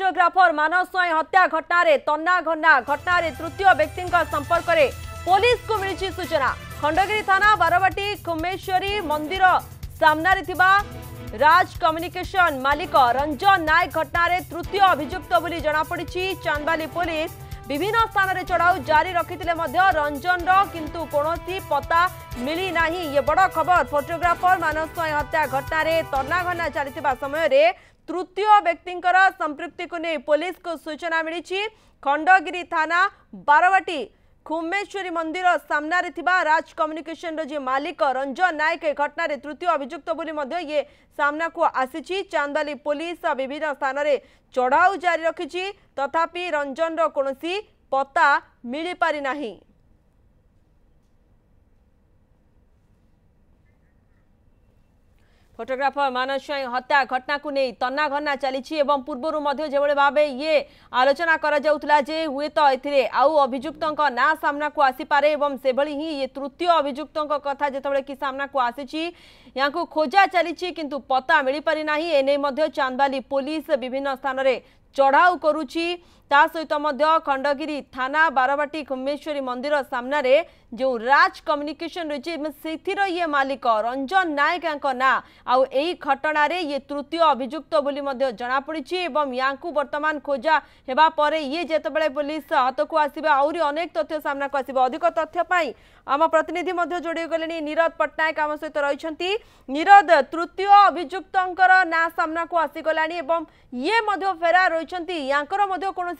photographer মানবসায় হত্যা ঘটnare তন্নাঘনা ঘটnare তৃতীয় ব্যক্তিଙ୍କ સંપর্করে পুলিশକୁ মিळिची सूचना खंडगिरी थानाoverlineবাটি কুমేశ্বরী মন্দির সামনেৰিtiba রাজ কমিউনিকেশন মালিক রঞ্জন నాయক ঘটnare তৃতীয় অভিযুক্ত বলি জানা পড়িচি চাঁদবালি পুলিশ বিভিন্ন স্থানরে চড়াও জারি ৰখিতলে মধ্যে রঞ্জনৰ কিন্তু কোনোতি পতা মিলি নাহি ইয়ে বড় খবর ফটোগ্রাফার মানবসায় হত্যা ঘটnare তন্নাঘনা চলিtiba সময়রে तृतीय व्यक्ति संपृक्ति को नहीं पुलिस को सूचना मिली खंडगिरी थाना बारवाटी खुमेश्वरी मंदिर सामन राज कम्युनिकेशन जी मालिक रंजन नायक ए घटन तृतीय अभियुक्त ये सामना को आसी चांदली पुलिस विभिन्न स्थान में चढ़ाऊ जारी रखी तथापि रंजन कौन पता मिल पारिना फटोग्राफर मानस स्वयं हत्या घटना को नहीं तन्नाघन्ना चली पूर्व मध्य भाव ये आलोचना कराऊलाजे हुए तो ये आउ अभुक्त ना सामना को आसीपा एवं से भि ये तृतीय अभुक्त कथ जो कि सामना को आसी यहाँ को खोजा चली कि पता मिल पारिना एने चांदवा पुलिस विभिन्न स्थान में चढ़ाऊ करुच्ची ତା ସହିତ ମଧ୍ୟ ଖଣ୍ଡଗିରି ଥାନା ବାରବାଟୀ କୁମ୍ଭେଶ୍ୱରୀ ମନ୍ଦିର ସାମ୍ନାରେ ଯେଉଁ ରାଜ କମ୍ୟୁନିକେସନ୍ ରହିଛି ସେଥିର ଇଏ ମାଲିକ ରଞ୍ଜନ ନାୟକଙ୍କ ନାଁ ଆଉ ଏହି ଘଟଣାରେ ଇଏ ତୃତୀୟ ଅଭିଯୁକ୍ତ ବୋଲି ମଧ୍ୟ ଜଣାପଡ଼ିଛି ଏବଂ ୟାଙ୍କୁ ବର୍ତ୍ତମାନ ଖୋଜା ହେବା ପରେ ଇଏ ଯେତେବେଳେ ପୋଲିସ ହାତକୁ ଆସିବେ ଆହୁରି ଅନେକ ତଥ୍ୟ ସାମ୍ନାକୁ ଆସିବ ଅଧିକ ତଥ୍ୟ ପାଇଁ ଆମ ପ୍ରତିନିଧି ମଧ୍ୟ ଯୋଡ଼ି ଗଲେଣି ନିରଦ ପଟ୍ଟନାୟକ ଆମ ସହିତ ରହିଛନ୍ତି ନିରଦ ତୃତୀୟ ଅଭିଯୁକ୍ତଙ୍କର ନାଁ ସାମ୍ନାକୁ ଆସିଗଲାଣି ଏବଂ ଇଏ ମଧ୍ୟ ଫେରାର ରହିଛନ୍ତି ୟାଙ୍କର ମଧ୍ୟ କୌଣସି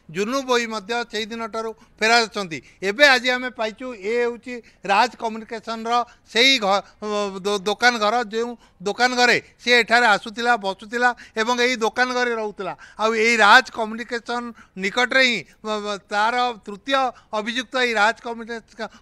ଜୁନୁ ବୋଇ ମଧ୍ୟ ସେଇ ଦିନଠାରୁ ଫେରାଇଛନ୍ତି ଏବେ ଆଜି ଆମେ ପାଇଛୁ ଏ ହେଉଛି ରାଜ କମ୍ୟୁନିକେସନର ସେଇ ଦୋକାନ ଘର ଯେଉଁ ଦୋକାନ ଘରେ ସିଏ ଏଠାରେ ଆସୁଥିଲା ବସୁଥିଲା ଏବଂ ଏଇ ଦୋକାନ ଘରେ ରହୁଥିଲା ଆଉ ଏଇ ରାଜ କମ୍ୟୁନିକେସନ ନିକଟରେ ହିଁ ତାର ତୃତୀୟ ଅଭିଯୁକ୍ତ ଏଇ ରାଜ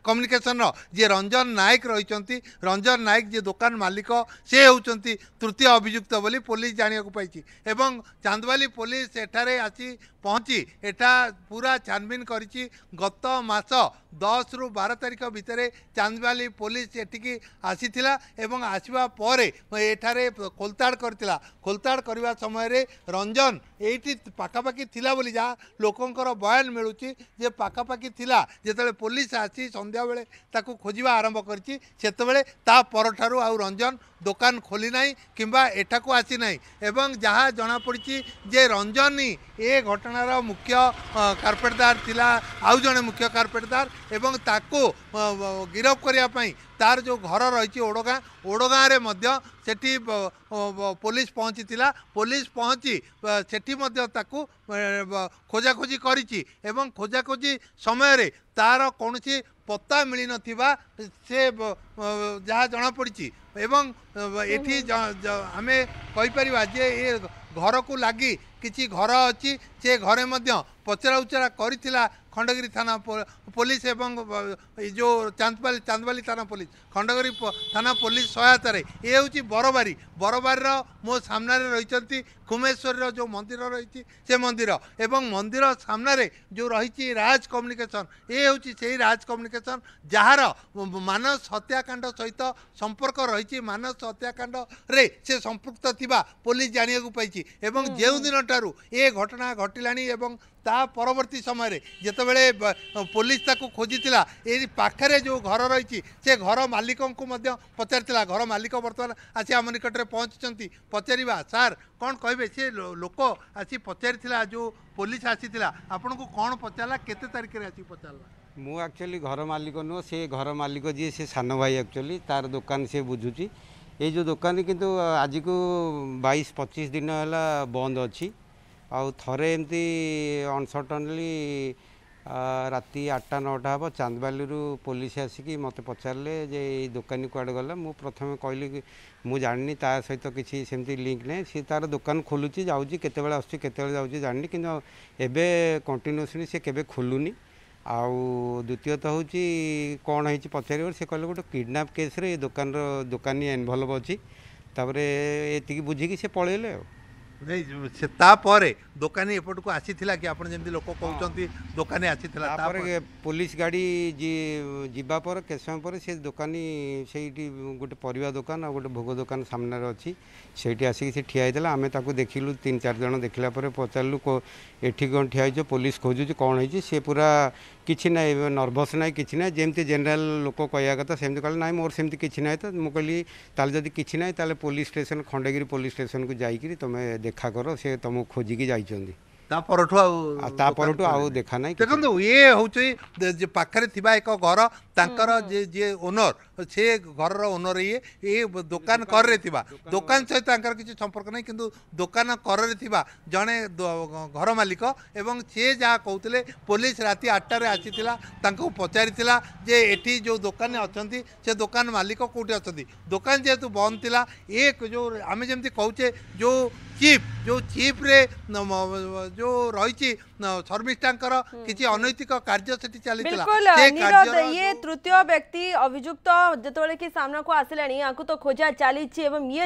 କମ୍ୟୁନିକେସନର ଯିଏ ରଞ୍ଜନ ନାୟକ ରହିଛନ୍ତି ରଞ୍ଜନ ନାୟକ ଯିଏ ଦୋକାନ ମାଲିକ ସେ ହେଉଛନ୍ତି ତୃତୀୟ ଅଭିଯୁକ୍ତ ବୋଲି ପୋଲିସ ଜାଣିବାକୁ ପାଇଛି ଏବଂ ଚାନ୍ଦବାଲି ପୋଲିସ ଏଠାରେ ଆସି ପହଞ୍ଚି তা পুরা জানমিন করচি গত মাস 10 ৰ 12 তাৰিখৰ ভিতৰতে চান্দৱালী পুলিচ এতিকি আছি থিলা এবং আছিবা pore এঠারে খোলতাড় কৰতিলা খোলতাড় কৰিবা সময়ৰে ৰঞ্জন এটি পাকা পাকি থিলা বুলি যা লোককৰ বয়ান মেলুচি যে পাকা পাকি থিলা যেতে পুলিচ আছি সন্ধিয়া বেলে তাকু खोजিবা আৰম্ভ কৰচি সেতেবেলে তা পৰঠাৰু আৰু ৰঞ্জন দোকান খলি নাই কিম্বা এঠাকো আচি নাই এবং জহা জানা পৰিচি যে ৰঞ্জন নি এ ঘটনাৰ মুখ্য କାର୍ପେଟଦାର ଥିଲା ଆଉ ଜଣେ ମୁଖ୍ୟ କାର୍ପେଟଦାର ଏବଂ ତାକୁ ଗିରଫ କରିବା ପାଇଁ ତାର ଯେଉଁ ଘର ରହିଛି ଓଡ଼ଗାଁ ଓଡ଼ଗାଁରେ ମଧ୍ୟ ସେଠି ପୋଲିସ ପହଞ୍ଚିଥିଲା ପୋଲିସ ପହଞ୍ଚି ସେଠି ମଧ୍ୟ ତାକୁ ଖୋଜାଖୋଜି କରିଛି ଏବଂ ଖୋଜାଖୋଜି ସମୟରେ ତାର କୌଣସି ପତ୍ତା ମିଳିନଥିବା ସେ ଯାହା ଜଣାପଡ଼ିଛି ଏବଂ ଏଠି ଆମେ କହିପାରିବା ଯେ ଏ ଘରକୁ ଲାଗି କିଛି ଘର ଅଛି ସେ ଘରେ ମଧ୍ୟ ପଚରା ଉଚରା କରିଥିଲା ଖଣ୍ଡଗିରି ଥାନା ପୋଲିସ ଏବଂ ଏ ଯେଉଁ ଚାନ୍ଦପାଲି ଚାନ୍ଦପାଲି ଥାନା ପୋଲିସ ଖଣ୍ଡଗିରି ଥାନା ପୋଲିସ ସହାୟତାରେ ଇଏ ହେଉଛି ବରବାରୀ ବରବାରୀର ମୋ ସାମ୍ନାରେ ରହିଛନ୍ତି ଖୁମେଶ୍ୱରୀର ଯେଉଁ ମନ୍ଦିର ରହିଛି ସେ ମନ୍ଦିର ଏବଂ ମନ୍ଦିର ସାମ୍ନାରେ ଯେଉଁ ରହିଛି ରାଜ କମ୍ୟୁନିକେସନ୍ ଏ ହେଉଛି ସେହି ରାଜ କମ୍ୟୁନିକେସନ୍ ଯାହାର ମାନସ ହତ୍ୟାକାଣ୍ଡ ସହିତ ସମ୍ପର୍କ ରହିଛି ମାନସ ହତ୍ୟାକାଣ୍ଡରେ ସେ ସମ୍ପୃକ୍ତ ଥିବା ପୋଲିସ ଜାଣିବାକୁ ପାଇଛି ଏବଂ ଯେଉଁ ଦିନଠାରୁ ଏ ଘଟଣା ଘଟିଲାଣି ଏବଂ ତା ପରବର୍ତ୍ତୀ ସମୟରେ ଯେତେବେଳେ ପୋଲିସ ତାକୁ ଖୋଜିଥିଲା ଏଇ ପାଖରେ ଯେଉଁ ଘର ରହିଛି ସେ ଘର ମାଲିକଙ୍କୁ ମଧ୍ୟ ପଚାରିଥିଲା ଘର ମାଲିକ ବର୍ତ୍ତମାନ ଆସି ଆମ ନିକଟରେ ପହଞ୍ଚିଛନ୍ତି ପଚାରିବା ସାର୍ କ'ଣ କହିବେ ସେ ଲୋକ ଆସି ପଚାରିଥିଲା ଯେଉଁ ପୋଲିସ ଆସିଥିଲା ଆପଣଙ୍କୁ କ'ଣ ପଚାରିଲା କେତେ ତାରିଖରେ ଆସି ପଚାରିଲା ମୁଁ ଆକ୍ଚୁଆଲି ଘର ମାଲିକ ନୁହଁ ସେ ଘର ମାଲିକ ଯିଏ ସେ ସାନ ଭାଇ ଆକ୍ଚୁଆଲି ତାର ଦୋକାନ ସେ ବୁଝୁଛି ଏଇ ଯେଉଁ ଦୋକାନ କିନ୍ତୁ ଆଜିକୁ ବାଇଶ ପଚିଶ ଦିନ ହେଲା ବନ୍ଦ ଅଛି ଆଉ ଥରେ ଏମିତି ଅନସଟନ୍ଲି ରାତି ଆଠଟା ନଅଟା ହେବ ଚାନ୍ଦବାଲିରୁ ପୋଲିସ ଆସିକି ମୋତେ ପଚାରିଲେ ଯେ ଏଇ ଦୋକାନୀ କୁଆଡ଼େ ଗଲା ମୁଁ ପ୍ରଥମେ କହିଲି ମୁଁ ଜାଣିନି ତା ସହିତ କିଛି ସେମିତି ଲିଙ୍କ୍ ନାହିଁ ସିଏ ତା'ର ଦୋକାନ ଖୋଲୁଛି ଯାଉଛି କେତେବେଳେ ଆସୁଛି କେତେବେଳେ ଯାଉଛି ଜାଣିନି କିନ୍ତୁ ଏବେ କଣ୍ଟିନ୍ୟୁସଲି ସେ କେବେ ଖୋଲୁନି ଆଉ ଦ୍ୱିତୀୟତଃ ହେଉଛି କ'ଣ ହେଇଛି ପଚାରିବ ସେ କହିଲେ ଗୋଟେ କିଡ଼ନାପ୍ କେସ୍ରେ ଏ ଦୋକାନର ଦୋକାନୀ ଏନଭଲଭ୍ ଅଛି ତାପରେ ଏତିକି ବୁଝିକି ସେ ପଳେଇଲେ ଆଉ ନାଇଁ ସେ ତାପରେ ଦୋକାନୀ ଏପଟକୁ ଆସିଥିଲା କି ଆପଣ ଯେମିତି ଲୋକ କହୁଛନ୍ତି ଦୋକାନୀ ଆସିଥିଲା ତାପରେ ପୋଲିସ ଗାଡ଼ି ଯିବା ପରେ କେତେ ସମୟ ପରେ ସେ ଦୋକାନୀ ସେଇଠି ଗୋଟେ ପରିବା ଦୋକାନ ଆଉ ଗୋଟେ ଭୋଗ ଦୋକାନ ସାମ୍ନାରେ ଅଛି ସେଇଠି ଆସିକି ସେ ଠିଆ ହେଇଥିଲା ଆମେ ତାକୁ ଦେଖିଲୁ ତିନି ଚାରି ଜଣ ଦେଖିଲା ପରେ ପଚାରିଲୁ ଏଠି କ'ଣ ଠିଆ ହେଇଛ ପୋଲିସ ଖୋଜୁଛି କ'ଣ ହେଇଛି ସେ ପୁରା କିଛି ନାହିଁ ନର୍ଭସ୍ ନାହିଁ କିଛି ନାହିଁ ଯେମିତି ଜେନେରାଲ୍ ଲୋକ କହିବା କଥା ସେମିତି କହିଲେ ନାହିଁ ମୋର ସେମିତି କିଛି ନାହିଁ ତ ମୁଁ କହିଲି ତାହେଲେ ଯଦି କିଛି ନାହିଁ ତାହେଲେ ପୋଲିସ୍ ଷ୍ଟେସନ୍ ଖଣ୍ଡଗିରି ପୋଲିସ୍ ଷ୍ଟେସନ୍କୁ ଯାଇକିରି ତୁମେ ଦେଖା କର ସେ ତୁମକୁ ଖୋଜିକି ଯାଇଛନ୍ତି ତା ପରଠୁ ଆଉ ତା ପରଠୁ ଆଉ ଦେଖା ନାହିଁ ଦେଖନ୍ତୁ ଇଏ ହେଉଛି ପାଖରେ ଥିବା ଏକ ଘର ତାଙ୍କର ଯିଏ ଯିଏ ଓନର ସେ ଘରର ଓନର ଇଏ ଏ ଦୋକାନ କରରେ ଥିବା ଦୋକାନ ସହିତ ତାଙ୍କର କିଛି ସମ୍ପର୍କ ନାହିଁ କିନ୍ତୁ ଦୋକାନ କରରେ ଥିବା ଜଣେ ଘର ମାଲିକ ଏବଂ ସେ ଯାହା କହୁଥିଲେ ପୋଲିସ ରାତି ଆଠଟାରେ ଆସିଥିଲା ତାଙ୍କୁ ପଚାରିଥିଲା ଯେ ଏଠି ଯେଉଁ ଦୋକାନୀ ଅଛନ୍ତି ସେ ଦୋକାନ ମାଲିକ କେଉଁଠି ଅଛନ୍ତି ଦୋକାନ ଯେହେତୁ ବନ୍ଦ ଥିଲା ଏ ଯେଉଁ ଆମେ ଯେମିତି କହୁଛେ ଯେଉଁ ଚିପ୍ ଯେଉଁ ଚିପ୍ରେ ଯେଉଁ ରହିଛି নও সর্বিস タンク র কিছি অনৈতিক কার্যস্থিতি চলিছিলা সে কার্য ইয়ে তৃতীয় ব্যক্তি অভিযুক্ত জেতবালে কি সামনা কো আসিলেনি আকু তো খোঁজা চলিছে এবম ইয়ে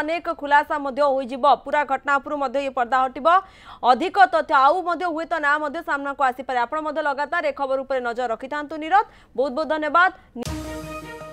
अनेक खुलासा মধ্যে হইজিব পুরা ঘটনাপুর মধ্যে ইয়ে পর্দা হটিব অধিক ততে আউ মধ্যে হুয়ে তো না মধ্যে সামনা কো আসি পারে আপন মধ্যে লাগাতার এ খবর উপরে নজর রাখিতাantu নিরত বহুত বহুত ধন্যবাদ